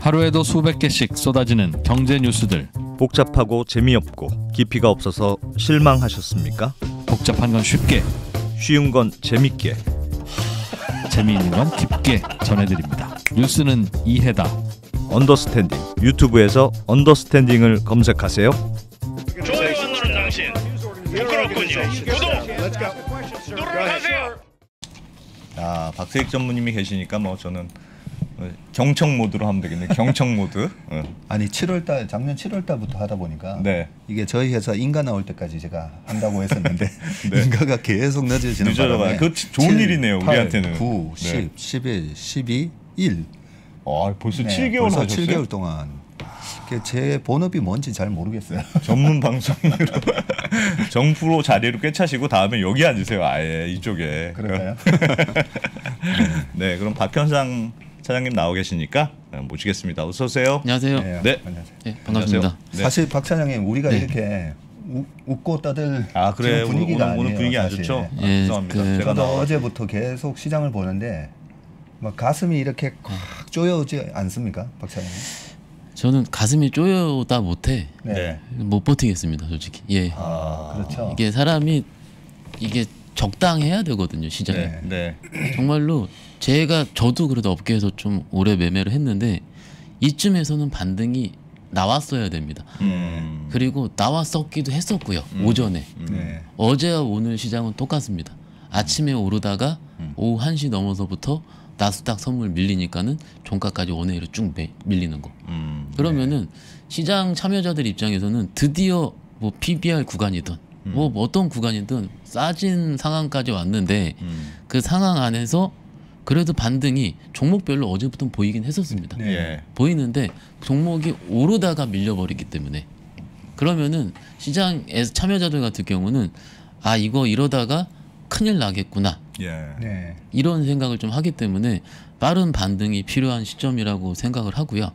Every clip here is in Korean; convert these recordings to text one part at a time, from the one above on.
하루에도 수백 개씩 쏟아지는 경제 뉴스들 복잡하고 재미없고 깊이가 없어서 실망하셨습니까? 복잡한 건 쉽게 쉬운 건 재밌게 재미있는 건 깊게 전해드립니다. 뉴스는 이해다. Understanding 유튜브에서 Understanding을 검색하세요. 좋아요 안 누른 당신 부끄럽군요 구독 누르세요 아 박세익 전무님이 계시니까 뭐 저는 어, 경청 모드로 하면 되겠네. 경청 모드. 어. 아니 7월달 작년 7월달부터 하다 보니까 네. 이게 저희 회사 인가 나올 때까지 제가 한다고 했었는데 네. 인가가 계속 늦어지는. 바람에 그거 좋은 일이네요, 우리한테는. 9, 네. 10, 11, 12, 1 아 벌써 네, 7개월 벌써 하셨어요? 7개월 동안 그제 본업이 뭔지 잘 모르겠어요. 전문 방송으로 정프로 자리를 꿰차시고 다음에 여기 앉으세요. 아예 이쪽에. 그럴까요? 네, 그럼 박현상 차장님 나오 계시니까 어, 모시겠습니다. 어서 오세요. 안녕하세요. 네, 네. 안녕하세요. 네, 반갑습니다. 안녕하세요. 네. 사실 박 차장님 우리가 이렇게 우- 웃고 떠들 아 그래 분위기가 오늘, 오늘 아니에요, 분위기 안. 좋죠? 아, 예, 죄송합니다. 그- 제가 저도 나와. 어제부터 계속 시장을 보는데 막 가슴이 이렇게 꽉 조여오지 않습니까, 박 차장님? 저는 가슴이 쪼여다 못해 네. 못 버티겠습니다, 솔직히. 예. 아, 그렇죠. 이게 사람이 이게 적당해야 되거든요, 시장에. 네. 네. 정말로 제가 저도 그래도 업계에서 좀 오래 매매를 했는데 이쯤에서는 반등이 나왔어야 됩니다. 음. 그리고 나왔었기도 했었고요. 오전에. 네. 어제와 오늘 시장은 똑같습니다. 아침에 오르다가 오후 1시 넘어서부터 나스닥 선물 밀리니까는 종가까지 원회로 쭉 매- 밀리는 거. 음. 그러면은 시장 참여자들 입장에서는 드디어 뭐 PBR 구간이든 뭐 어떤 구간이든 싸진 상황까지 왔는데 음. 그 상황 안에서 그래도 반등이 종목별로 어제부터 보이긴 했었습니다. 네. 예. 보이는데 종목이 오르다가 밀려버리기 때문에 그러면은 시장에서 참여자들 같은 경우는 아 이거 이러다가 큰일 나겠구나 예. 네. 이런 생각을 좀 하기 때문에 빠른 반등이 필요한 시점이라고 생각을 하고요.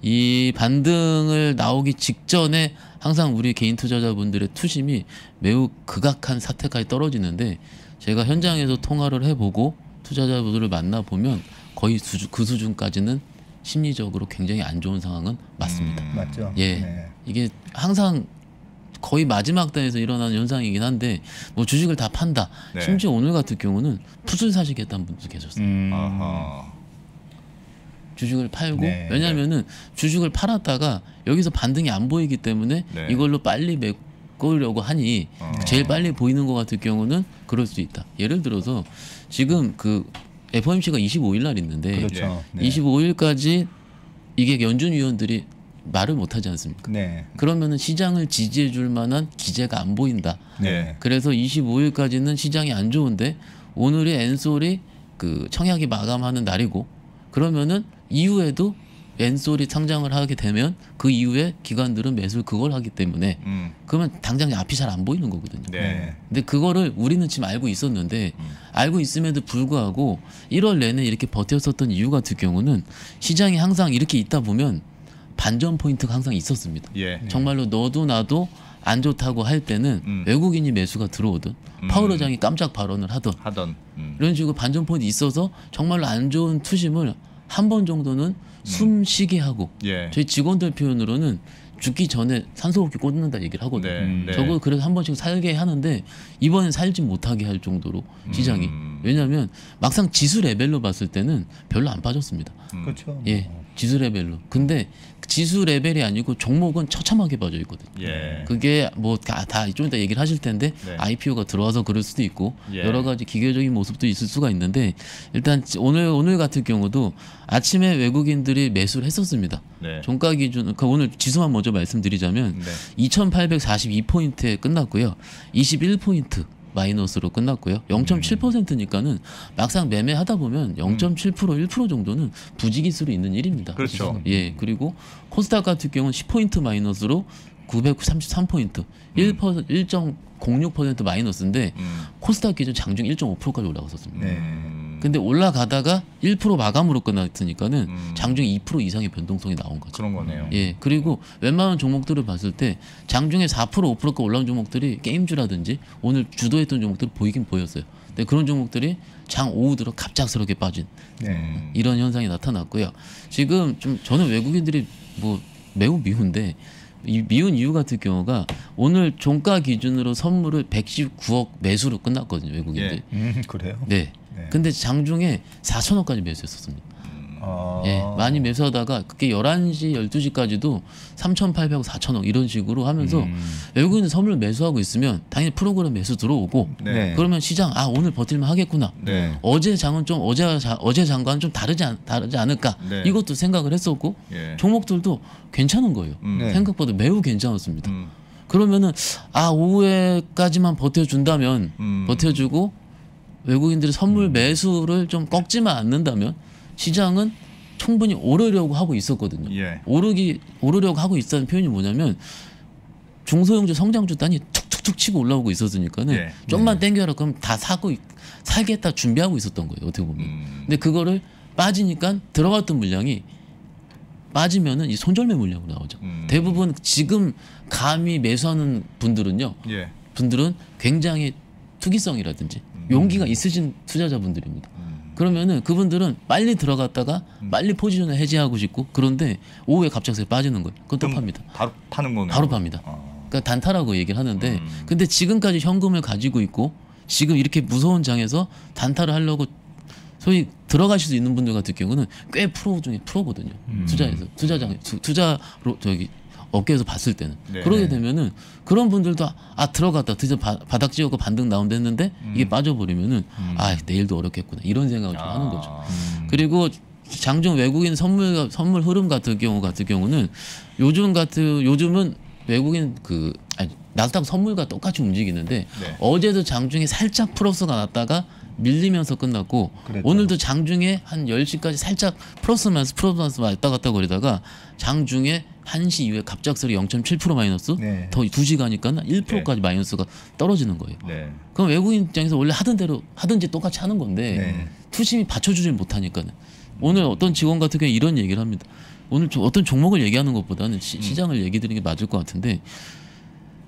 이 반등을 나오기 직전에 항상 우리 개인 투자자분들의 투심이 매우 극악한 사태까지 떨어지는데 제가 현장에서 통화를 해보고 투자자분들을 만나 보면 거의 수주, 그 수준까지는 심리적으로 굉장히 안 좋은 상황은 맞습니다. 음. 맞죠? 예. 네. 이게 항상 거의 마지막 단에서 일어나는 현상이긴 한데 뭐 주식을 다 판다. 네. 심지어 오늘 같은 경우는 풋을 사시겠다는 분도 계셨어요. 음. 아하. 주식을 팔고 네. 왜냐하면은 주식을 팔았다가 여기서 반등이 안 보이기 때문에 네. 이걸로 빨리 메꾸려고 하니 어. 제일 빨리 보이는 것 같은 경우는 그럴 수 있다. 예를 들어서 지금 그 FOMC가 25일 날 있는데 그렇죠. 네. 25일까지 이게 연준 위원들이 말을 못 하지 않습니까? 네. 그러면은 시장을 지지해 줄 만한 기재가 안 보인다. 네. 그래서 25일까지는 시장이 안 좋은데 오늘이 엔솔이 그 청약이 마감하는 날이고 그러면은 이후에도 엔솔이 상장을 하게 되면 그 이후에 기관들은 매수를 그걸 하기 때문에 음. 그러면 당장 앞이 잘 안 보이는 거거든요. 네. 근데 그거를 우리는 지금 알고 있었는데 알고 있음에도 불구하고 1월 내내 이렇게 버텼었던 이유 같은 경우는 시장이 항상 이렇게 있다 보면 반전 포인트가 항상 있었습니다. 예. 정말로 너도 나도 안 좋다고 할 때는 음. 외국인이 매수가 들어오든 음. 파월 의장이 깜짝 발언을 하든 하던. 음. 이런 식으로 반전 포인트 있어서 정말로 안 좋은 투심을 한 번 정도는 숨 쉬게 하고 음. 예. 저희 직원들 표현으로는 죽기 전에 산소호흡기 꽂는다 얘기를 하거든요. 네. 네. 저거 그래서 한 번씩 살게 하는데 이번엔 살지 못하게 할 정도로 시장이 음. 왜냐하면 막상 지수 레벨로 봤을 때는 별로 안 빠졌습니다. 음. 그렇죠. 예, 지수 레벨로. 근데 지수 레벨이 아니고 종목은 처참하게 빠져 있거든요. 예. 그게 뭐다좀 이따 얘기를 하실 텐데 네. IPO가 들어와서 그럴 수도 있고 예. 여러 가지 기계적인 모습도 있을 수가 있는데 일단 오늘 오늘 같은 경우도 아침에 외국인들이 매수를 했었습니다. 네. 종가 기준 그 오늘 지수만 먼저 말씀드리자면 네. 2,842포인트에 끝났고요. 21포인트 마이너스로 끝났고요. 0.7%니까는 막상 매매하다 보면 0.7% 1% 정도는 부지기수로 있는 일입니다. 그렇죠. 예. 그리고 코스닥 같은 경우는 10포인트 마이너스로 933포인트 1% 1.06% 마이너스인데 음. 코스닥 기준 장중 1.5%까지 올라갔었습니다. 네. 음. 근데 올라가다가 1% 마감으로 끝났으니까는 음. 장중에 2% 이상의 변동성이 나온 거죠. 그런 거네요. 예, 그리고 웬만한 종목들을 봤을 때 장중에 4% 5%가 올라온 종목들이 게임주라든지 오늘 주도했던 종목들이 보이긴 보였어요. 근데 그런 종목들이 장 오후 들어 갑작스럽게 빠진 네. 이런 현상이 나타났고요. 지금 좀 저는 외국인들이 뭐 매우 미운데 이 미운 이유 같은 경우가 오늘 종가 기준으로 선물을 119억 매수로 끝났거든요. 외국인들. 예. 음, 그래요? 네. 네. 근데 장중에 4천억까지 매수했었습니다. 아. 예, 많이 매수하다가 그게 11시, 12시까지도 3,800억, 4천억 이런 식으로 하면서 음. 외국인은 선물 매수하고 있으면 당연히 프로그램 매수 들어오고 네. 그러면 시장 아 오늘 버틸만 하겠구나. 네. 어제 장은 좀 어제 자, 어제 장과는 좀 다르지 않, 다르지 않을까 네. 이것도 생각을 했었고 예. 종목들도 괜찮은 거예요. 음. 네. 생각보다 매우 괜찮았습니다. 음. 그러면은 아 오후에까지만 버텨준다면 음. 버텨주고 외국인들이 선물 매수를 좀 꺾지만 않는다면 시장은 충분히 오르려고 하고 있었거든요. 예. 오르기 오르려고 하고 있다는 표현이 뭐냐면 중소형주 성장주 단위 툭툭툭 치고 올라오고 있었으니까는 예. 좀만 땡겨라 그럼 다 사고 있- 살겠다 준비하고 있었던 거예요 어떻게 보면. 음. 근데 그거를 빠지니까 들어갔던 물량이 빠지면은 이 손절매 물량으로 나오죠. 음. 대부분 지금 감히 매수하는 분들은요. 예. 분들은 굉장히 투기성이라든지 용기가 있으신 투자자분들입니다. 그러면은 그분들은 빨리 들어갔다가 빨리 포지션을 해지하고 싶고 그런데 오후에 갑자기 빠지는 거예요. 그건 또 팝니다. 바로 파는 거네요. 바로 팝니다. 어. 그러니까 단타라고 얘기를 하는데 음. 근데 지금까지 현금을 가지고 있고 지금 이렇게 무서운 장에서 단타를 하려고 소위 들어가실 수 있는 분들 같은 경우는 꽤 프로 중에 프로거든요. 음. 투자에서 투자장 투- 투자로 저기 업계에서 봤을 때는 네. 그러게 되면은 그런 분들도 아 들어갔다 드디어 바, 바닥 지었고 반등 나온다 했는데 이게 빠져버리면은 아 내일도 어렵겠구나 이런 생각을 좀 하는 거죠. 아. 그리고 장중 외국인 선물 선물 흐름 같은 경우 같은 경우는 요즘 같은 요즘은 외국인 그 아니 나스닥 선물과 똑같이 움직이는데 네. 어제도 장중에 살짝 플러스가 났다가 밀리면서 끝났고 그랬죠. 오늘도 장중에 한 10시까지 살짝 플러스 마이너스 플러스 마이너스 왔다 갔다 거리다가 장중에 1시 이후에 갑작스레 0.7% 마이너스 네. 더 2시 가니까 1%까지 마이너스가 떨어지는 거예요. 네. 그럼 외국인 입장에서 원래 하던 대로 하든지 똑같이 하는 건데 네. 투심이 받쳐주질 못하니까는 오늘 어떤 직원 같은 경우에 이런 얘기를 합니다. 오늘 좀 어떤 종목을 얘기하는 것보다는 시, 시장을 얘기 드리는 게 맞을 것 같은데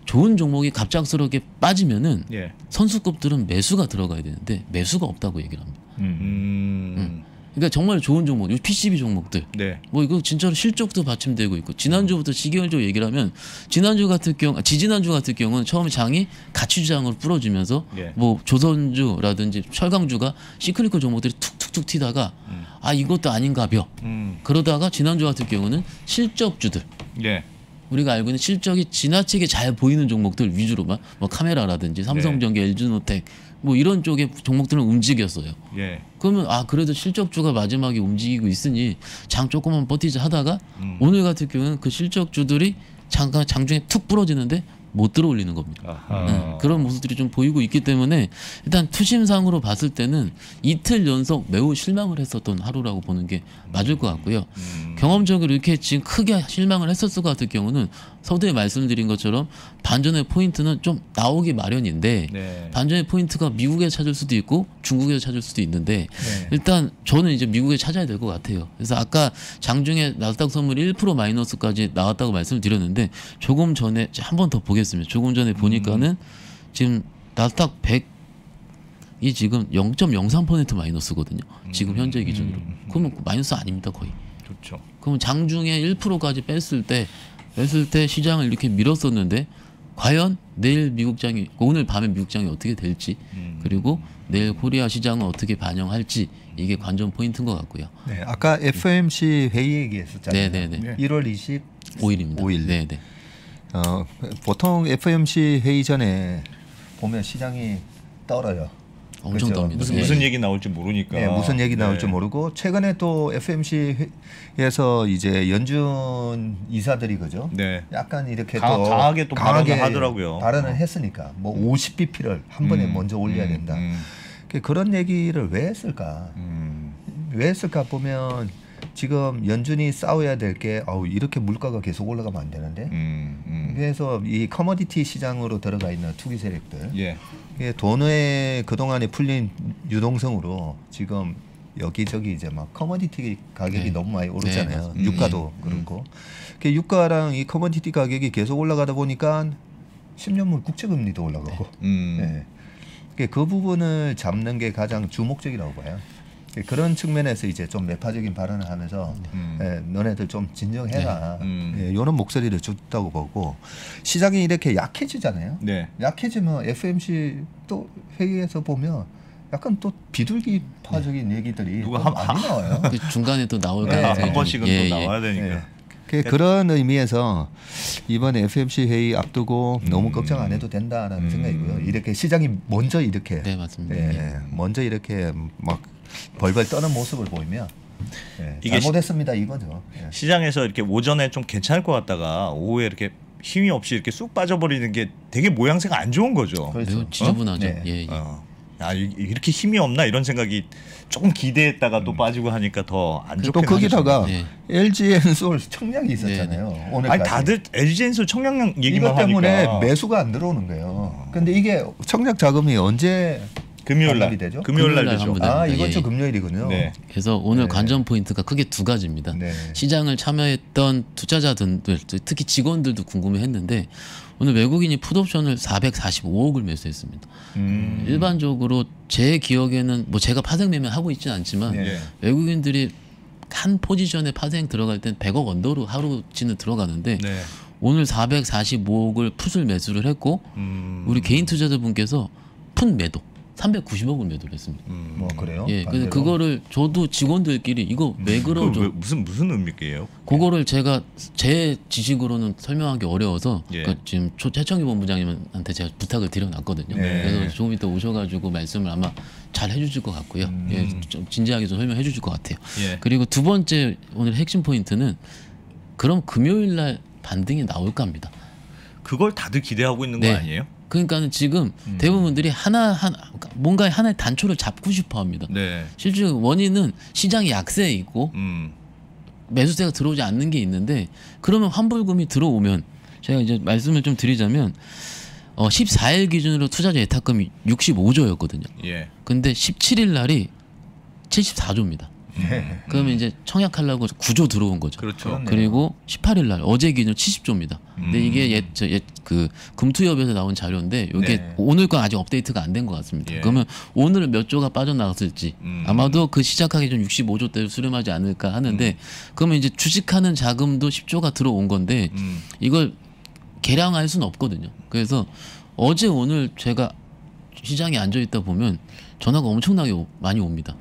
좋은 종목이 갑작스럽게 빠지면은 예. 선수급들은 매수가 들어가야 되는데 매수가 없다고 얘기를 합니다. 음. 그러니까 정말 좋은 종목, 요 PCB 종목들 네. 뭐 이거 진짜로 실적도 받침되고 있고 지난주부터 시기열적으로 얘기를 하면 지난주 같은 경우 아, 지지난주 같은 경우는 처음에 장이 가치주장으로 부러지면서 예. 뭐 조선주라든지 철강주가 시크릿컬 종목들이 툭툭툭 튀다가 아 이것도 아닌가벼 음. 그러다가 지난주 같은 경우는 실적주들 예. 우리가 알고 있는 실적이 지나치게 잘 보이는 종목들 위주로만 뭐 카메라라든지 삼성전기, LG노텍 뭐 이런 쪽의 종목들은 움직였어요. 예. 그러면 아 그래도 실적주가 마지막에 움직이고 있으니 장 조금만 버티자 하다가 음. 오늘 같은 경우는 그 실적주들이 장가 장중에 툭 부러지는데 못 들어올리는 겁니다. 네, 그런 모습들이 좀 보이고 있기 때문에 일단 투심상으로 봤을 때는 이틀 연속 매우 실망을 했었던 하루라고 보는 게 맞을 것 같고요. 음. 경험적으로 이렇게 지금 크게 실망을 했었을 것 같은 경우는 서두에 말씀드린 것처럼 반전의 포인트는 좀 나오기 마련인데 네. 반전의 포인트가 미국에 찾을 수도 있고 중국에서 찾을 수도 있는데 네. 일단 저는 이제 미국에 찾아야 될 것 같아요. 그래서 아까 장중에 나스닥 선물이 1% 마이너스까지 나왔다고 말씀을 드렸는데 조금 전에 한 번 더 보겠습니다. 조금 전에 보니까는 지금 나스닥 100이 지금 0.03% 마이너스거든요. 지금 현재 기준으로. 그러면 마이너스 아닙니다 거의. 좋죠. 그럼 장중에 1%까지 뺐을 때 뺐을 때 시장을 이렇게 밀었었는데 과연 내일 미국장이 오늘 밤에 미국장이 어떻게 될지 음. 그리고 내일 코리아 시장은 어떻게 반영할지 이게 관전 포인트인 것 같고요. 네, 아까 FMC 회의 얘기했었잖아요. 네, 네, 네. 1월 20 5일입니다. 오일. 네, 네. 어, 보통 FMC 회의 전에 보면 시장이 떨어요. 엄청 그렇죠. 떱니다. 무슨 네. 무슨 얘기 나올지 모르니까. 네, 무슨 얘기 나올지 네. 모르고 최근에 또 FMC에서 이제 연준 이사들이 그죠? 네. 약간 이렇게 강- 또 강하게 또 발언을 하더라고요. 발언을 했으니까 뭐 50bp를 한 번에 음, 먼저 올려야 음, 된다. 음, 그 그런 얘기를 왜 했을까? 음. 왜 했을까 보면 지금 연준이 싸워야 될 게 아우 이렇게 물가가 계속 올라가면 안 되는데 음, 음. 그래서 이 commodity 시장으로 들어가 있는 투기 세력들 예. 이게 돈의 그동안에 풀린 유동성으로 지금 여기저기 이제 막 commodity 가격이 네. 너무 많이 오르잖아요. 네. 유가도 그렇고. 그 유가랑 이 commodity 가격이 계속 올라가다 보니까 10년물 국채금리도 올라가고. 음. 네. 그그 부분을 잡는 게 가장 주목적이라고 봐요. 그 그런 측면에서 이제 좀 매파적인 발언을 하면서 음. 예, 너네들 좀 진정해라. 네. 음. 예, 이런 목소리를 줬다고 보고 시장이 이렇게 약해지잖아요. 네. 약해지면 FMC 또 회의에서 보면 약간 또 비둘기파적인 얘기들이 누가 또 한- 많이 나와요. 그 중간에 또 나올 네, 한 좀- 번씩은 예, 또 예. 나와야 되니까. 예. 그 그런 의미에서 이번 FMC 회의 앞두고 너무 음. 걱정 안 해도 된다라는 음. 생각이고요. 이렇게 시장이 먼저 이렇게 네 맞습니다. 예, 예. 먼저 이렇게 막 벌벌 떠는 모습을 보이면 예, 이게 시- 잘못했습니다 이거죠. 예. 시장에서 이렇게 오전에 좀 괜찮을 것 같다가 오후에 이렇게 힘이 없이 이렇게 쑥 빠져버리는 게 되게 모양새가 안 좋은 거죠. 그렇죠. 매우 지저분하죠. 네. 예, 예. 어. 아 이- 이렇게 힘이 없나 이런 생각이 조금 기대했다가 또 빠지고 하니까 더 안 좋게 또 거기다가 네. LG엔솔 청량이 있었잖아요. 오늘 아니 다들 LG엔솔 청량량 얘기만 이것 때문에 하니까 매수가 안 들어오는 거예요. 근데 이게 청약 자금이 언제 금요일 날 되죠? 금요일 날 되죠. 아 네, 이번 예, 주 예. 금요일이군요. 네. 그래서 오늘 네. 관전 포인트가 크게 두 가지입니다. 네. 시장을 참여했던 투자자들, 특히 직원들도 궁금해했는데 오늘 외국인이 풋옵션을 445억을 매수했습니다. 음. 일반적으로 제 기억에는 뭐 제가 파생 매매 하고 있지는 않지만 네. 예. 외국인들이 한 포지션에 파생 들어갈 땐 100억 언더로 하루치는 들어가는데 네. 오늘 445억을 풋을 매수를 했고 음. 우리 개인 투자자분께서 풋 매도 390억을 매도를 했습니다. 음. 뭐 그래요? 예, 그래서 반대로? 그거를 저도 직원들끼리 이거 왜 그러죠? 왜- 무슨 무슨 의미예요? 그거를 제가 제 지식으로는 설명하기 어려워서 예. 그 지금 초 최청기 본부장님한테 제가 부탁을 드려놨거든요. 네. 그래서 조금 이따 오셔가지고 말씀을 아마 잘 해주실 것 같고요. 예, 좀 진지하게 좀 설명해 주실 것 같아요. 예. 그리고 두 번째 오늘 핵심 포인트는 그럼 금요일 날 반등이 나올까 합니다. 그걸 다들 기대하고 있는 네. 거 아니에요? 그러니까는 지금 대부분들이 하나 한 뭔가 하나의 단초를 잡고 싶어 합니다. 네. 실제 원인은 시장이 약세에 있고 음. 매수세가 들어오지 않는 게 있는데 그러면 환불금이 들어오면 제가 이제 말씀을 좀 드리자면 어 14일 기준으로 투자자 예탁금이 65조였거든요. 예. 근데 17일 날이 74조입니다. 그러면 이제 청약하려고 9조 들어온 거죠. 그렇죠. 그리고 18일 날 어제 기준 70조입니다. 근데 음. 이게 옛저옛그 금투협에서 나온 자료인데 이게 네. 오늘 건 아직 업데이트가 안 된 것 같습니다. 예. 그러면 오늘 몇 조가 빠져나갔을지 음. 아마도 그 시작하기 전 65조대로 수렴하지 않을까 하는데 그러면 이제 주식하는 자금도 10조가 들어온 건데 음. 이걸 계량할 수는 없거든요. 그래서 어제 오늘 제가 시장에 앉아 있다 보면 전화가 엄청나게 오- 많이 옵니다.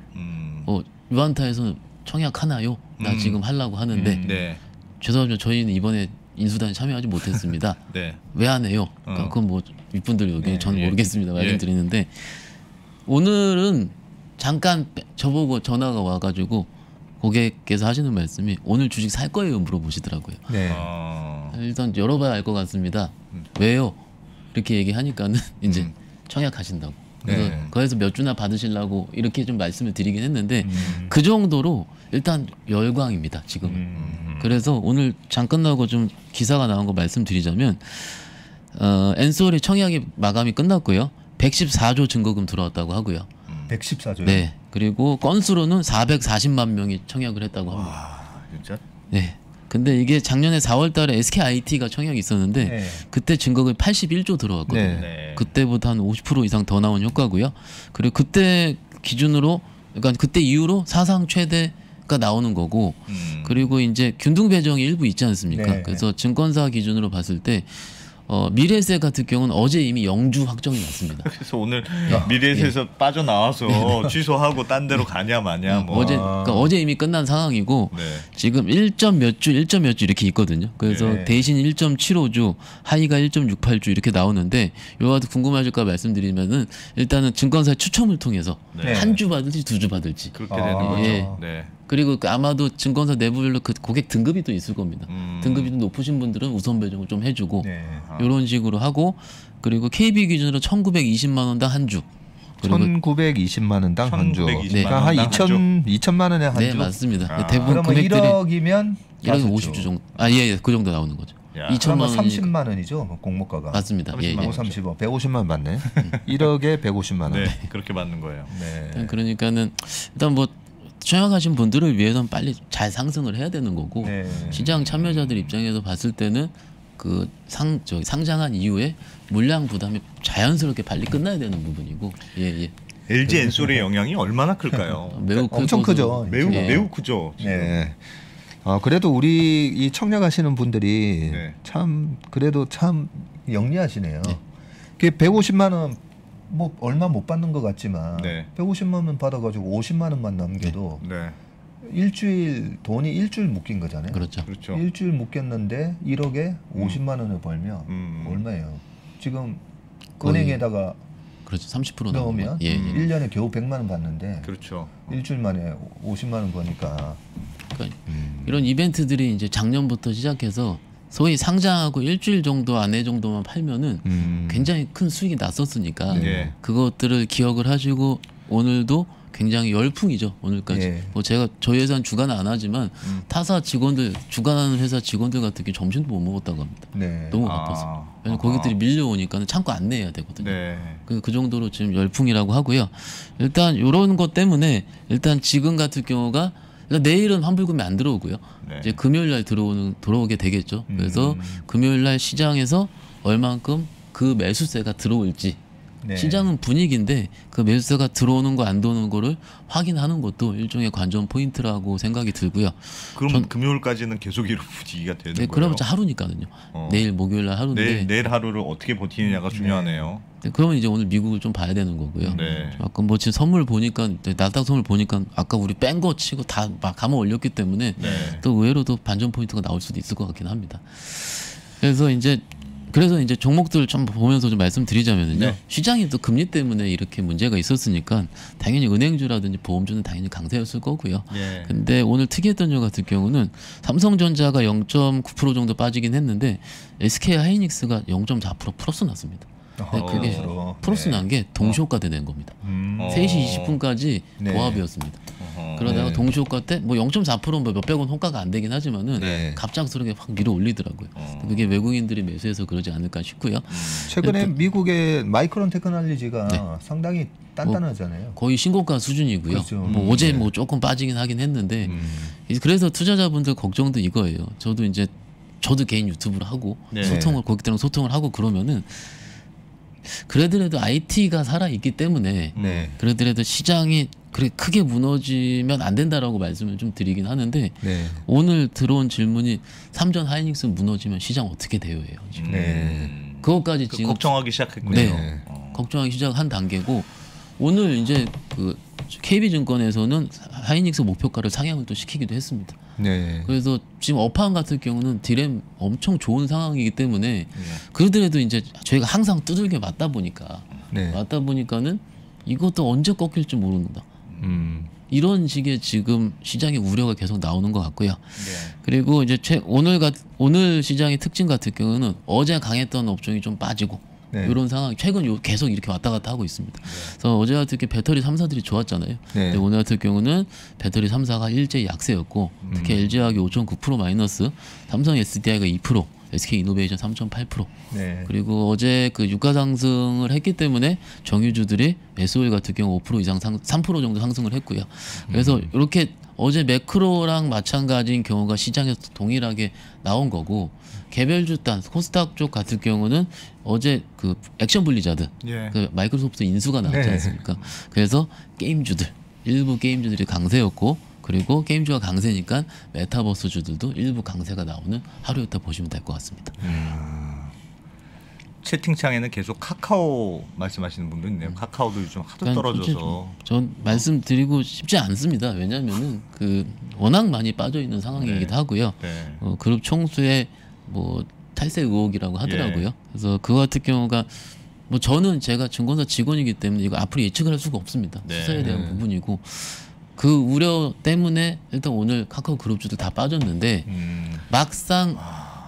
음. 어, 유한타에서 청약 하나요? 나 음. 지금 하려고 하는데 네. 죄송합니다. 저희는 이번에 인수단에 참여하지 못했습니다. 네. 왜 안 해요? 그러니까 어. 그건 뭐 윗분들 여기 저는 예. 모르겠습니다. 예. 말씀드리는데 오늘은 잠깐 빼- 저보고 전화가 와가지고 고객께서 하시는 말씀이 오늘 주식 살 거예요 물어보시더라고요. 네. 어. 일단 열어봐야 알 것 같습니다. 왜요? 이렇게 얘기하니까는 이제 음. 청약하신다고. 그래서 네. 거기서 몇 주나 받으시려고 이렇게 좀 말씀을 드리긴 했는데 음. 그 정도로 일단 열광입니다 지금. 은 음. 그래서 오늘 장 끝나고 좀 기사가 나온 거 말씀드리자면 어, 엔솔이 청약이 마감이 끝났고요. 114조 증거금 들어왔다고 하고요. 114조요. 네. 그리고 건수로는 440만 명이 청약을 했다고 합니다. 아, 진짜? 네. 근데 이게 작년에 4월 달에 SKIT가 청약이 있었는데 네. 그때 증거금이 81조 들어왔거든요. 네. 네. 그때보다 한 50% 이상 더 나온 효과고요. 그리고 그때 기준으로 그러니까 그때 이후로 사상 최대 가 나오는 거고 음. 그리고 이제 균등 배정이 일부 있지 않습니까? 네. 그래서 증권사 기준으로 봤을 때 어, 미래세 같은 경우는 어제 이미 영주 확정이 났습니다. 그래서 오늘 미래에서 빠져나와서 취소하고 딴 데로 가냐 마냐 뭐. 어제 그러니까 어제 이미 끝난 상황이고 네. 지금 1점 몇 주, 1점 몇 주 이렇게 있거든요. 그래서 네. 대신 1.75주, 하이가 1.68주 이렇게 나오는데 요와도 궁금하실까 말씀드리면은 일단은 증권사 추첨을 통해서 네. 한주 받을지 두 주 받을지 그렇게 아, 되는 거죠. 예. 네. 그리고 그 아마도 증권사 내부별로 그 고객 등급이 또 있을 겁니다. 음. 등급이 좀 높으신 분들은 우선 배정을 좀 해주고 네. 이런 식으로 하고 그리고 KB 기준으로 1,920만 원당 한 주. 그리고 1,920만 원당 한 주. 1,920만 그러니까 한 원당 한 2천 2천만 원에 한 네 주. 맞습니다. 아. 대부분 그러면 금액들이 1억이면 1억이 50주 정도. 아 예, 예, 그 정도 나오는 거죠. 야. 2천만 그러면 원이 30만 원이죠 공모가가. 맞습니다. 예, 예. 5, 30원, 150만 원 받네. 1억에 150만 원. 네, 그렇게 받는 거예요. 네. 그러니까는 일단 뭐 취약하신 분들을 위해서는 빨리 잘 상승을 해야 되는 거고 네. 시장 참여자들 입장에서 봤을 때는 그 상 저기 상장한 이후에 물량 부담이 자연스럽게 빨리 끝나야 되는 부분이고 예 예. LG 엔솔의 영향이 얼마나 클까요? 매우 클 엄청 크죠. 매우 예. 매우 크죠. 지금. 네. 어, 그래도 우리 이 청약하시는 분들이 네. 참 그래도 참 영리하시네요. 그 150만 원 뭐 얼마 못 받는 것 같지만 네. 150만 원 받아가지고 50만 원만 남겨도 네, 일주일 돈이 일주일 묶인 거잖아요. 그렇죠. 그렇죠. 일주일 묶였는데 1억에 50만 원을 벌면 음. 얼마예요? 지금 은행에다가 그렇죠. 30% 넣으면 나오면 예, 예. 음. 1년에 겨우 100만 원 받는데 그렇죠. 일주일 만에 50만 원 버니까 그러니까 이런 이벤트들이 이제 작년부터 시작해서 소위 상장하고 일주일 정도 안에 정도만 팔면은 음. 굉장히 큰 수익이 났었으니까 네. 그것들을 기억을 하시고 오늘도 굉장히 열풍이죠 오늘까지. 예. 뭐 제가 저희 회사는 주간은 안 하지만 음. 타사 직원들 주간하는 회사 직원들 같은 게 점심도 못 먹었다고 합니다. 네. 너무 아. 바빠서. 왜냐면 고객들이 밀려오니까 창고 안내해야 되거든요. 네. 그, 그 정도로 지금 열풍이라고 하고요. 일단 이런 것 때문에 일단 지금 같은 경우가 일단 내일은 환불금이 안 들어오고요. 네. 이제 금요일 날 들어오는 들어오게 되겠죠. 그래서 음. 금요일 날 시장에서 얼만큼 그 매수세가 들어올지 네. 시장은 분위기인데 그 매수세가 들어오는 거 안 들어오는 거를 확인하는 것도 일종의 관전 포인트라고 생각이 들고요. 그럼 금요일까지는 계속 이런 분위기가 되는 네, 거예요. 그러면 이제 하루니까요. 어. 내일 목요일 날 하루인데 내일 내일 하루를 어떻게 버티느냐가 중요하네요. 네, 그러면 이제 오늘 미국을 좀 봐야 되는 거고요. 네. 아까 뭐 지금 선물 보니까 네, 나스닥 선물 보니까 아까 우리 뺀 거 치고 다 막 감아 올렸기 때문에 네. 또 의외로도 반전 포인트가 나올 수도 있을 것 같긴 합니다. 그래서 이제 그래서 이제 종목들 좀 보면서 좀 말씀드리자면요. 네. 시장이 또 금리 때문에 이렇게 문제가 있었으니까 당연히 은행주라든지 보험주는 당연히 강세였을 거고요. 예. 근데 오늘 특이했던 점 같은 경우는 삼성전자가 0.9% 정도 빠지긴 했는데 SK 하이닉스가 0.4% 플러스 났습니다. 네, 어, 그게. 플러스 네. 난게 동시 효과 되낸 겁니다. 음. 어. 3시 20분까지 네. 도합이었습니다. 어허. 그러다가 네. 동시효과 때 뭐 0.4%뭐 몇백 원 호가가 안 되긴 하지만은 네. 갑작스럽게 확 밀어 올리더라고요. 어. 그게 외국인들이 매수해서 그러지 않을까 싶고요. 최근에 미국의 마이크론 테크놀로지가 네. 상당히 단단하잖아요. 거의 신고가 수준이고요. 그렇죠. 뭐 음, 어제 네. 뭐 조금 빠지긴 하긴 했는데 음. 그래서 투자자분들 걱정도 이거예요. 저도 이제 저도 개인 유튜브를 하고 네. 소통을 고객들랑 소통을 하고 그러면은 그래도 IT가 살아 있기 때문에 네. 그래도 시장이 그렇게 크게 무너지면 안 된다라고 말씀을 좀 드리긴 하는데 네. 오늘 들어온 질문이 삼전 하이닉스 무너지면 시장 어떻게 돼요예요. 지금. 음. 그것까지 그 지금 걱정하기 시작했군요. 네. 어. 걱정하기 시작한 단계고 오늘 이제 그 KB증권에서는 하이닉스 목표가를 상향을 또 시키기도 했습니다. 네. 그래서 지금 업황 같은 경우는 디램 엄청 좋은 상황이기 때문에 네. 그러더라도 이제 저희가 항상 두들겨 맞다 보니까 네. 맞다 보니까는 이것도 언제 꺾일지 모른다. 음. 이런 식의 지금 시장의 우려가 계속 나오는 것 같고요. 네. 그리고 이제 최, 오늘 같 오늘 시장의 특징 같은 경우는 어제 강했던 업종이 좀 빠지고 네. 이런 상황 최근 요 계속 이렇게 왔다 갔다 하고 있습니다. 그래서 어제 같은 게 배터리 3사들이 좋았잖아요. 네. 근데 오늘 같은 경우는 배터리 3사가 일제 약세였고 특히 LG화학이 5.9% 마이너스, 삼성 SDI가 2%, SK 이노베이션 3.8%. 네. 그리고 어제 그 유가 상승을 했기 때문에 정유주들이 SO일 같은 경우 5% 이상 상, 3% 정도 상승을 했고요. 그래서 이렇게 어제 매크로랑 마찬가지인 경우가 시장에서 동일하게 나온 거고 개별 주 단 코스닥 쪽 같은 경우는 어제 그 액티비전 블리자드 예. 그 마이크로소프트 인수가 나왔지 네. 않습니까? 그래서 게임주들 일부 게임주들이 강세였고 그리고 게임주가 강세니까 메타버스주들도 일부 강세가 나오는 하루였다 보시면 될 것 같습니다. 채팅창에는 계속 카카오 말씀하시는 분도 있네요. 카카오도 요즘 하도 그러니까 떨어져서 전 말씀드리고 싶지 않습니다. 왜냐하면은 그 워낙 많이 빠져 있는 상황이기도 하고요. 네. 어, 그룹 총수의 뭐 탈세 의혹이라고 하더라고요. 예. 그래서 그거 같은 경우가 뭐 저는 제가 증권사 직원이기 때문에 이거 앞으로 예측을 할 수가 없습니다. 네. 수사에 대한 네. 부분이고 그 우려 때문에 일단 오늘 카카오 그룹주도 다 빠졌는데 음. 막상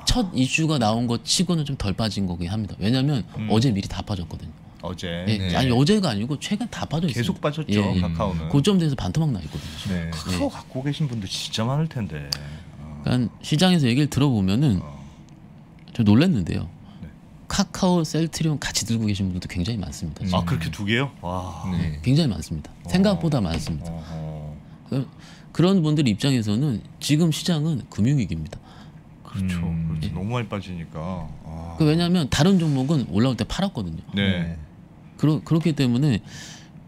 첫 이슈가 나온 것 치고는 좀 덜 빠진 거긴 합니다. 왜냐하면 음. 어제 미리 다 빠졌거든요. 어제 예, 네. 아니 어제가 아니고 최근 다 빠져 있습니다. 계속 빠졌죠 예, 예. 카카오는. 고점대에서 반토막 나 있거든요. 네. 카카오 갖고 계신 분들 진짜 많을 텐데. 어. 그러니까 시장에서 얘기를 들어보면은 저 놀랐는데요. 네. 카카오, 셀트리온 같이 들고 계신 분들도 굉장히 많습니다. 지금. 아 그렇게 두 개요? 와. 네, 굉장히 많습니다. 생각보다 많습니다. 어허. 그- 그런 분들 입장에서는 지금 시장은 금융위기입니다. 그렇죠. 음. 그렇죠. 너무 많이 빠지니까. 아. 그 왜냐하면 다른 종목은 올라올 때 팔았거든요. 네. 그러, 그렇기 때문에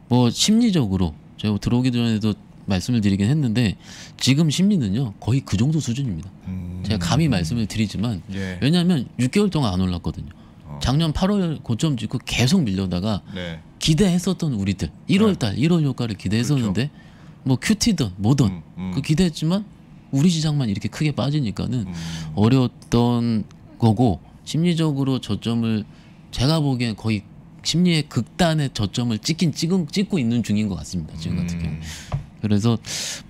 뭐 심리적으로 제가 들어오기 전에도 말씀을 드리긴 했는데 지금 심리는요 거의 그 정도 수준입니다. 음. 제가 감히 말씀을 드리지만 예. 왜냐하면 6개월 동안 안 올랐거든요. 어. 작년 8월 고점 찍고 계속 밀려다가 네. 기대했었던 우리들 1월달 1월 효과를 기대했었는데 뭐 큐티든 뭐든 음, 음. 그 기대했지만 우리 시장만 이렇게 크게 빠지니까는 음. 어려웠던 거고 심리적으로 저점을 제가 보기엔 거의 심리의 극단의 저점을 찍긴 찍은, 찍고 있는 중인 것 같습니다 지금 같은 경우. 음. 그래서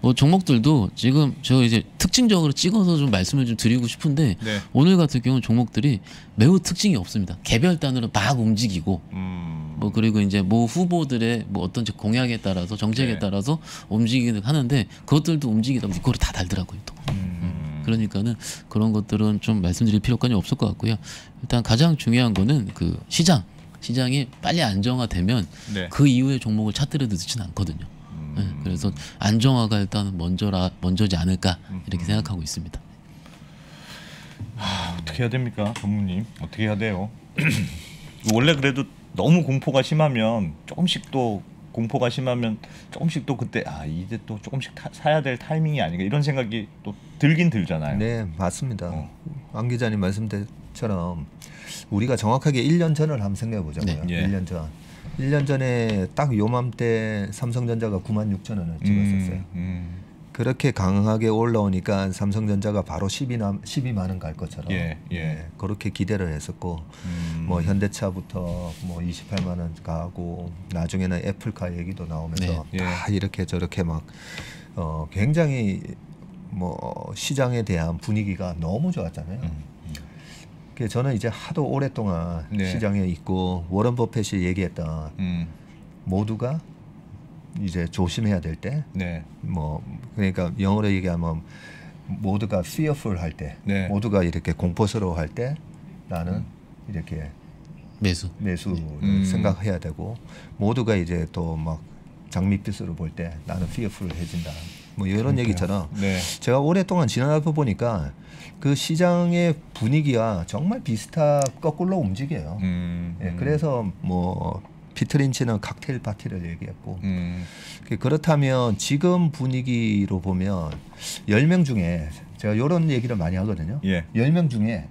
뭐 종목들도 지금 저 이제 특징적으로 찍어서 좀 말씀을 좀 드리고 싶은데 네. 오늘 같은 경우 는 종목들이 매우 특징이 없습니다. 개별 단으로 막 움직이고 음. 뭐 그리고 이제 모 후보들의 뭐 어떤 공약에 따라서 정책에 네. 따라서 움직이긴 하는데 그것들도 움직이다 그거를 다 달더라고요 또. 음. 그러니까는 그런 것들은 좀 말씀드릴 필요까지 없을 것 같고요. 일단 가장 중요한 거는 그 시장 시장이 빨리 안정화되면 네. 그 이후에 종목을 찾더라도 늦지는 않거든요. 음. 네, 그래서 안정화가 일단 먼저라 먼저지 않을까 이렇게 생각하고 있습니다. 어떻게 해야 됩니까, 전무님? 어떻게 해야 돼요? 원래 그래도 너무 공포가 심하면 조금씩 또 공포가 심하면 조금씩 또 그때 아 이제 또 조금씩 타, 사야 될 타이밍이 아닌가 이런 생각이 또 들긴 들잖아요. 네, 맞습니다. 어. 안 기자님 말씀처럼 우리가 정확하게 1년 전을 한번 생각해 보자고요. 네. 예. 1년 전. 1년 전에 딱 요맘때 삼성전자가 9만 6천 원을 찍었었어요. 음, 음. 그렇게 강하게 올라오니까 삼성전자가 바로 12만 12만 원 갈 것처럼 예, 예. 네, 그렇게 기대를 했었고 음. 뭐 현대차부터 뭐 28만 원 가고 나중에는 애플카 얘기도 나오면서 네, 예. 다 이렇게 저렇게 막 어, 굉장히 뭐 시장에 대한 분위기가 너무 좋았잖아요. 그 저는 이제 하도 오랫동안 음. 네. 시장에 있고 워런 버핏이 얘기했던 음. 모두가 이제 조심해야 될때 네. 뭐 그러니까 영어로 얘기하면 모두가 fearful 할 때, 네. 모두가 이렇게 공포스러워 할 때 나는 이렇게 매수. 매수를 음. 생각해야 되고 모두가 이제 또 막 장밋빛으로 볼 때 나는 fearful해진다. 뭐 이런 얘기처럼 네. 제가 오랫동안 지나다 보니까 그 시장의 분위기가 정말 비슷하 거꾸로 움직여요. 음. 예, 그래서 뭐 피트린치는 칵테일 파티를 얘기했고 음. 그- 그렇다면 지금 분위기로 보면 10명 중에 제가 이런 얘기를 많이 하거든요. 예. 10명 중에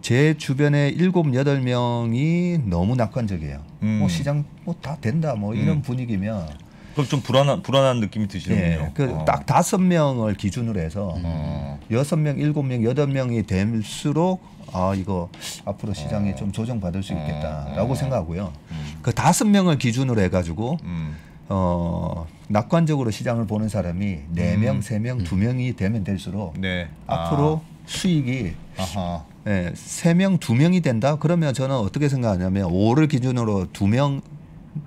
제 주변에 7, 8명이 너무 낙관적이에요. 음. 뭐 시장 뭐 다 된다 뭐 이런 음. 분위기면 그럼 좀 불안한 불안한 느낌이 드시는군요. 예, 어. 그딱 다섯 명을 기준으로 해서 어. 여섯 명, 일곱 명, 여덟 명이 될수록 아 이거 앞으로 시장이 좀 조정 받을 수 있겠다라고 어. 생각하고요. 그 다섯 명을 기준으로 해가지고 음. 어 낙관적으로 시장을 보는 사람이 네 명, 세 명, 두 명이 되면 될수록 네. 앞으로 수익이 아. 아하. 예, 세 명, 두 명이 된다. 그러면 저는 어떻게 생각하냐면 5를 기준으로 두명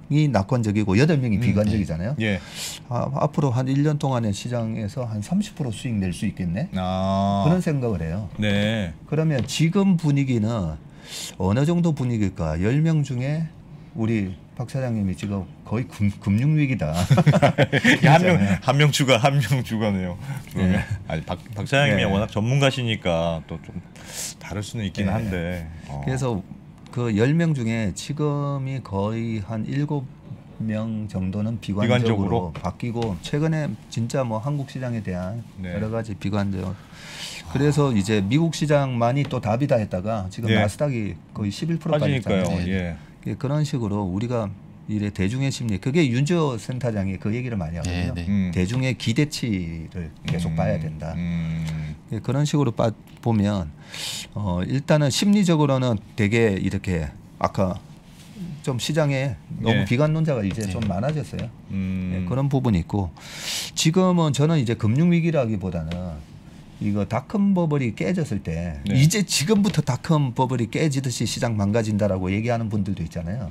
이 낙관적이고 여덟 명이 비관적이잖아요. 예. 아, 앞으로 한 1년 동안에 시장에서 한 30% 수익 낼 수 있겠네. 아. 그런 생각을 해요. 네. 그러면 지금 분위기는 어느 정도 분위기일까? 10명 중에 우리 박 사장님이 지금 거의 금, 금융위기다. 한명 한 명 추가 한 명 추가네요. 그러면 네. 아니 박, 박 사장님이 네. 워낙 전문가시니까 또 좀 다를 수는 있긴 네. 한데. 어. 그래서 그 10명 중에 지금이 거의 한 7명 정도는 비관적으로, 비관적으로? 바뀌고 최근에 진짜 뭐 한국 시장에 대한 네. 여러 가지 비관적 그래서 이제 미국 시장만이 또 답이다 했다가 지금 네. 나스닥이 거의 11% 빠지니까요. 예. 예, 그런 식으로 우리가 이래 대중의 심리 그게 윤지호 센터장이 그 얘기를 많이 하거든요. 네, 네. 음. 대중의 기대치를 계속 음. 봐야 된다. 음. 예, 그런 식으로 빠, 보면 어, 일단은 심리적으로는 되게 이렇게 아까 좀 시장에 너무 예. 비관론자가 이제 좀 많아졌어요. 음. 예, 그런 부분이 있고 지금은 저는 이제 금융 위기라기보다는 이거 닷컴 버블이 깨졌을 때 네. 이제 지금부터 닷컴 버블이 깨지듯이 시장 망가진다라고 얘기하는 분들도 있잖아요.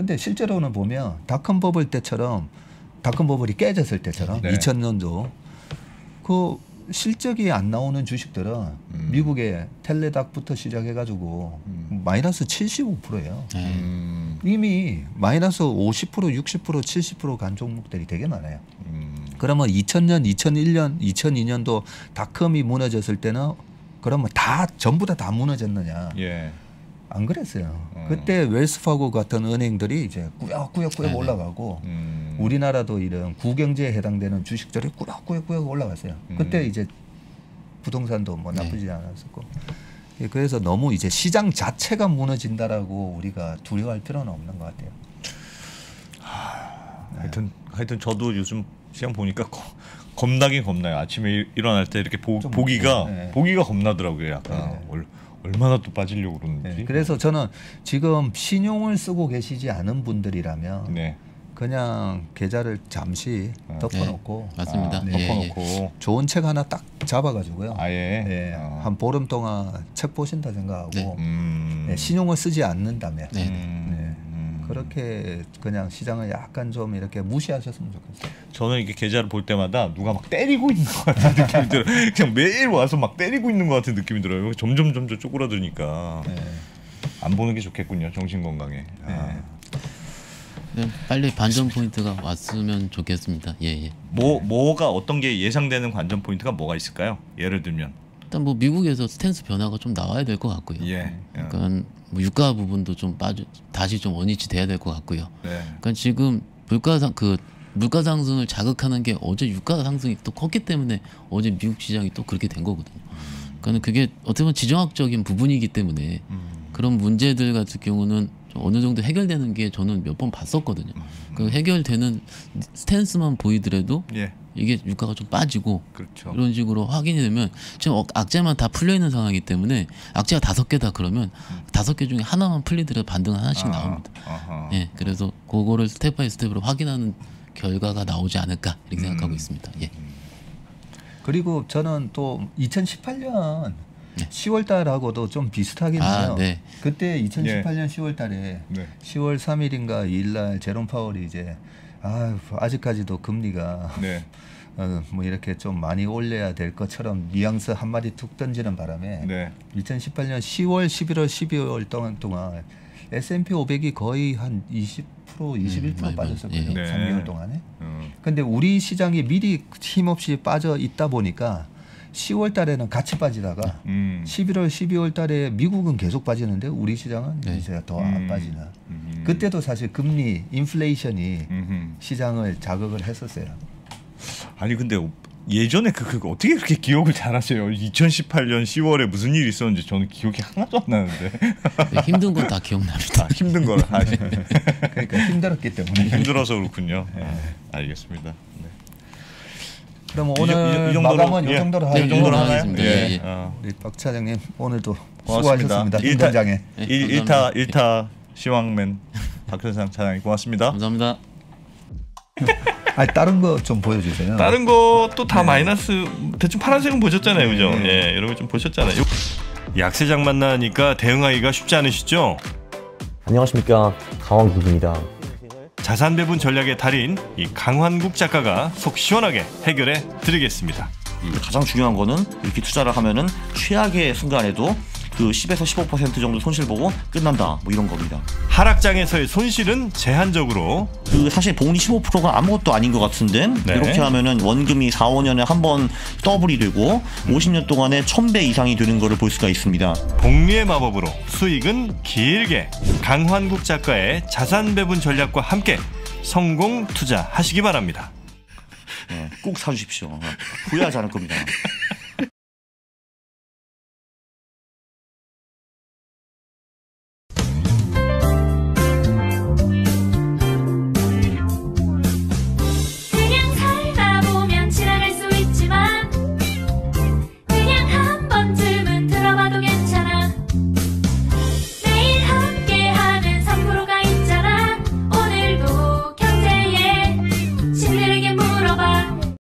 예. 근데 실제로는 보면 닷컴 버블 때처럼 닷컴 버블이 깨졌을 때처럼 네. 2000년도 그 실적이 안 나오는 주식들은 음. 미국의 텔레닥부터 시작해가지고 마이너스 75%예요. 네. 음, 이미 마이너스 50% 60% 70%간 종목들이 되게 많아요. 음, 그러면 2000년, 2001년, 2002년도 닷컴이 무너졌을 때는 그러면 다 전부 다 다 무너졌느냐? 예. 안 그랬어요. 음. 그때 웰스파고 같은 은행들이 이제 꾸역꾸역꾸역 네네. 올라가고 음, 우리나라도 이런 구경제에 해당되는 주식들이 꾸역꾸역꾸역 올라갔어요. 음. 그때 이제 부동산도 뭐 네. 나쁘지 않았었고. 예, 그래서 너무 이제 시장 자체가 무너진다라고 우리가 두려워할 필요는 없는 것 같아요. 하여튼 하여튼 저도 요즘 시장 보니까 거- 겁나긴 겁나요. 아침에 일- 일어날 때 이렇게 보, 좀 보기가 네. 보기가 겁나더라고요. 약간 네. 얼, 얼마나 또 빠지려고 그러는지. 예, 그래서 저는 지금 신용을 쓰고 계시지 않은 분들이라면 네. 그냥 계좌를 잠시 아. 덮어놓고 네, 맞습니다. 아, 예, 예. 덮어놓고 좋은 책 하나 딱 잡아가지고요. 아예 예, 아. 한 보름 동안 책 보신다 생각하고 네. 음. 예, 신용을 쓰지 않는다면 네. 음. 네. 음. 그렇게 그냥 시장을 약간 좀 이렇게 무시하셨으면 좋겠어요. 저는 이게 계좌를 볼 때마다 누가 막 때리고 있는 것 같은 느낌이 들어요. 그냥 매일 와서 막 때리고 있는 것 같은 느낌이 들어요. 점점 점점 쪼그라드니까 네. 안 보는 게 좋겠군요. 정신 건강에. 아. 네, 빨리 반전 포인트가 왔으면 좋겠습니다. 예, 예. 뭐 뭐가 어떤 게 예상되는 관전 포인트가 뭐가 있을까요? 예를 들면 일단 뭐 미국에서 stance 변화가 좀 나와야 될 것 같고요. 예. 그러니까 뭐 유가 부분도 좀 빠져 다시 좀 원위치 돼야 될 것 같고요. 네. 그러니까 지금 물가 상 그 물가 상승을 자극하는 게 어제 유가 상승이 또 컸기 때문에 어제 미국 시장이 또 그렇게 된 거거든요. 그러니까 그게 어떻게 보면 지정학적인 부분이기 때문에 음. 그런 문제들 같은 경우는 좀 어느 정도 해결되는 게 저는 몇 번 봤었거든요. 그 해결되는 stance만 보이더라도 예. 이게 유가가 좀 빠지고 그렇죠. 이런 식으로 확인이 되면 지금 어- 악재만 다 풀려 있는 상황이기 때문에 악재가 다섯 개다 그러면 다섯 개 중에 하나만 풀리더라도 반등 하나씩 아, 나옵니다. 아하. 예, 그래서 그거를 step by step으로 확인하는 결과가 나오지 않을까 이렇게 생각하고 음. 있습니다. 예. 그리고 저는 또 2018년 10월 달하고도 좀 비슷하긴 네. 아, 해요. 네. 그때 2018년 10월 달에 네. 10월 3일인가 2일 날 제롬 파월이 이제 아, 아직까지도 금리가 네. 어, 뭐 이렇게 좀 많이 올려야 될 것처럼 뉘앙스 한 마디 툭 던지는 바람에 네. 2018년 10월, 11월, 12월 동안 동안 S&P 500이 거의 한 20% 21% 많이 빠졌었거든요. 예. 네. 3개월 동안에. 음. 근데 우리 시장이 미리 힘없이 빠져 있다 보니까 10월 달에는 같이 빠지다가 음. 11월, 12월 달에 미국은 계속 빠지는데 우리 시장은 네. 이제 더안 음. 빠지는. 음. 그때도 사실 금리, 인플레이션이 음흠. 시장을 자극을 했었어요. 아니 근데 예전에 그 그거 어떻게 그렇게 기억을 잘하세요? 2018년 10월에 무슨 일이 있었는지 저는 기억이 하나도 안 나는데 네, 힘든 건 다 기억납니다. 아, 힘든 걸 하시 그러니까 힘들었기 때문에. 힘들어서 그렇군요. 아, 알겠습니다. 네. 그럼 이 오늘 정- 이 정도로- 마감은 이 예. 정도로 네, 하죠. 이 정도로 하나요? 하겠습니다. 예, 예. 어, 우리 박 차장님 오늘도 고맙습니다. 수고하셨습니다. 일타- 현장에. 네, 일, 감사합니다. 일타 일타 시황맨 박현상 차장님 고맙습니다. 감사합니다. 아 다른 거 좀 보여주세요. 다른 것도 다 마이너스 대충 파란색은 보셨잖아요, 그죠? 예, 여러분 좀 보셨잖아요. 요- 약세장 만나니까 대응하기가 쉽지 않으시죠? 안녕하십니까 강원국입니다. 자산 배분 전략의 달인 이 강환국 작가가 속 시원하게 해결해 드리겠습니다. 가장 중요한 거는 이렇게 투자를 하면은 최악의 순간에도 그 10에서 15% 정도 손실 보고 끝난다 뭐 이런 겁니다. 하락장에서의 손실은 제한적으로 그 사실 복리 15%가 아무것도 아닌 것 같은데 네. 이렇게 하면은 원금이 4, 5년에 한 번 더블이 되고 50년 동안에 1000배 이상이 되는 거를 볼 수가 있습니다. 복리의 마법으로 수익은 길게 강환국 작가의 자산 배분 전략과 함께 성공 투자하시기 바랍니다. 예, 꼭 사주십시오. 후회하지 않을 겁니다.